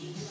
Jesus.